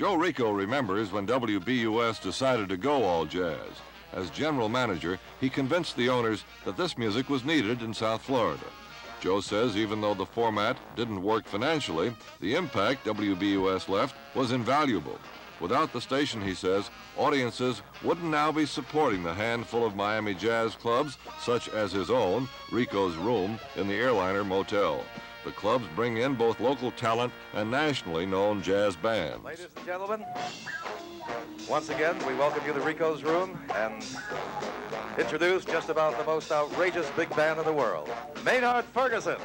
Joe Rico remembers when WBUS decided to go all jazz. As general manager, he convinced the owners that this music was needed in South Florida. Joe says even though the format didn't work financially, the impact WBUS left was invaluable. Without the station, he says, audiences wouldn't now be supporting the handful of Miami jazz clubs, such as his own, Rico's Room, in the Airliner Motel. The clubs bring in both local talent and nationally known jazz bands. Ladies and gentlemen, once again, we welcome you to Rico's Room and introduce just about the most outrageous big band in the world, Maynard Ferguson.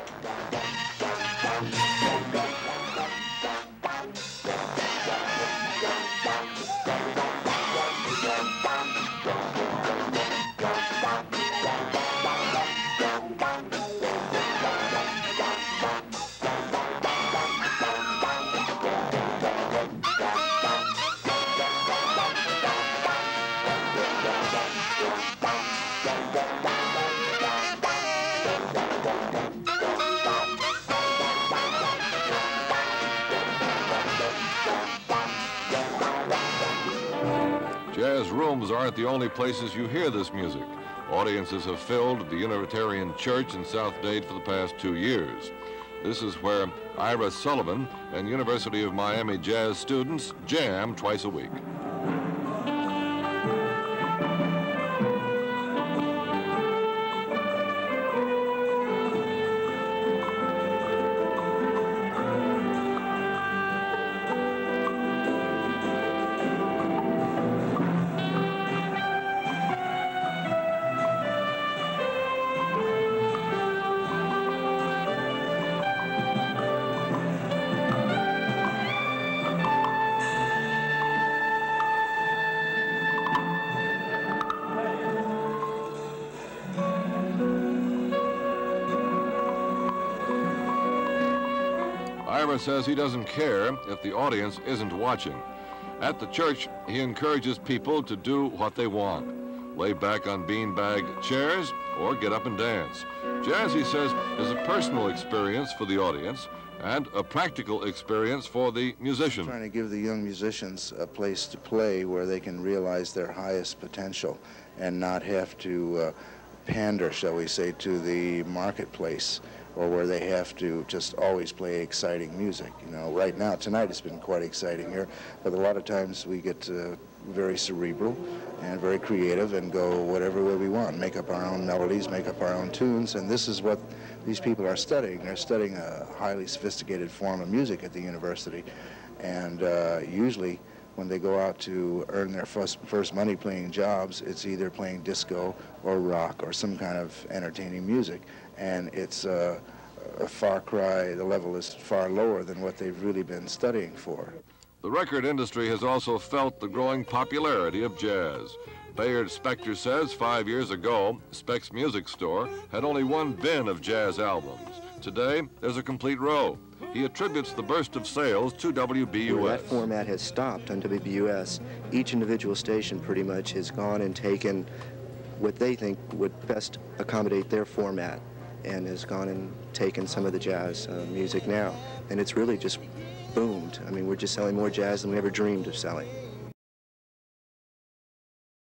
Jazz rooms aren't the only places you hear this music. Audiences have filled the Unitarian Church in South Dade for the past two years. This is where Ira Sullivan and University of Miami jazz students jam twice a week. Ira says he doesn't care if the audience isn't watching. At the church, he encourages people to do what they want. Lay back on beanbag chairs or get up and dance. Jazz, he says, is a personal experience for the audience and a practical experience for the musician. Trying to give the young musicians a place to play where they can realize their highest potential and not have to uh, pander, shall we say, to the marketplace or where they have to just always play exciting music. You know, right now, tonight it's been quite exciting here, but a lot of times we get uh, very cerebral and very creative and go whatever way we want, make up our own melodies, make up our own tunes, and this is what these people are studying. They're studying a highly sophisticated form of music at the university, and uh, usually when they go out to earn their first, first money playing jobs, it's either playing disco or rock or some kind of entertaining music. And it's uh, a far cry, the level is far lower than what they've really been studying for. The record industry has also felt the growing popularity of jazz. Bayard Spector says five years ago, Spec's Music Store had only one bin of jazz albums. Today, there's a complete row. He attributes the burst of sales to WBUS. Where that format has stopped on WBUS, each individual station pretty much has gone and taken what they think would best accommodate their format and has gone and taken some of the jazz uh, music now. And it's really just boomed. I mean, we're just selling more jazz than we ever dreamed of selling.